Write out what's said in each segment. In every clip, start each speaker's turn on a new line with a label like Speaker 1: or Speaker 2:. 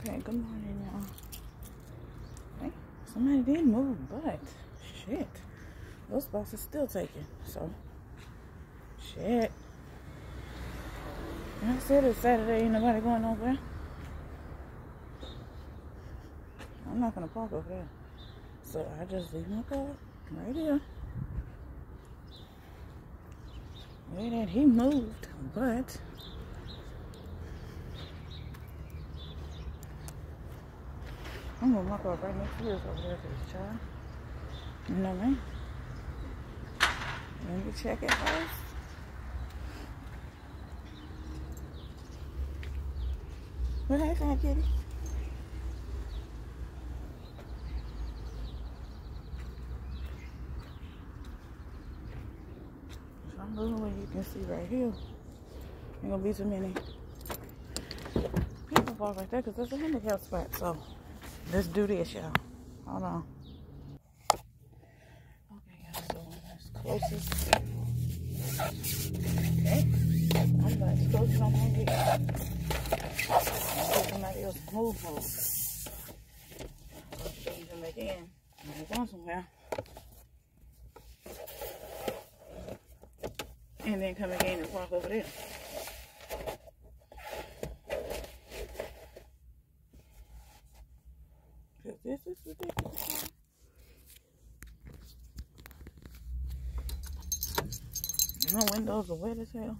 Speaker 1: Okay, good morning, y'all. Hey, somebody did move, but shit, those are still taken. So, shit. And I said it's Saturday, ain't nobody going nowhere. I'm not gonna park over there. So I just leave my car right here. Way that he moved, but I'm gonna walk up right next to this over there this child. You know what I mean? Let me check it first. What happened, kitty? So I'm moving where you can see right here. Ain't gonna be too many people park right there because there's a handicap spot. So Let's do this, y'all. Hold on. Okay, so that's closest. Okay. I'm not as close as I'm gonna get. Somebody else move move. In. I'm going somewhere. And then come again and park over there. This is ridiculous. My windows are wet as hell.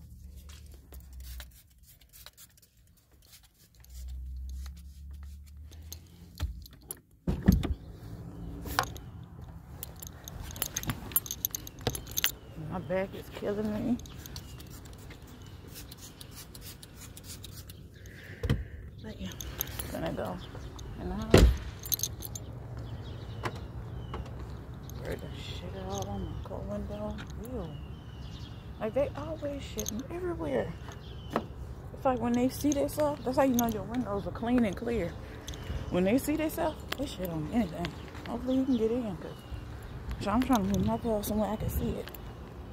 Speaker 1: My back is killing me. But yeah, gonna go in the house. Scared the shit out on my car window. Ew. Like they always shitting everywhere. It's like when they see themselves, that's how you know your windows are clean and clear. When they see themselves, they shit on anything. Hopefully you can get in, cause so I'm trying to move my car somewhere I can see it.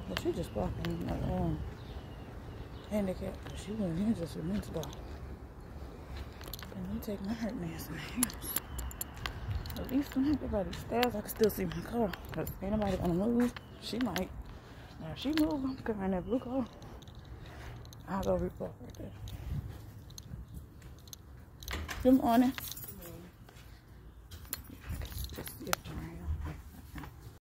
Speaker 1: But she just walking like um handicap. She went in just a minute ago. And me take my hurt in the house. At least when I get by these stairs, I can still see my car. Because ain't nobody gonna move. She might. Now, if she move, I'm covering that blue car. I'll go report right there. Good morning.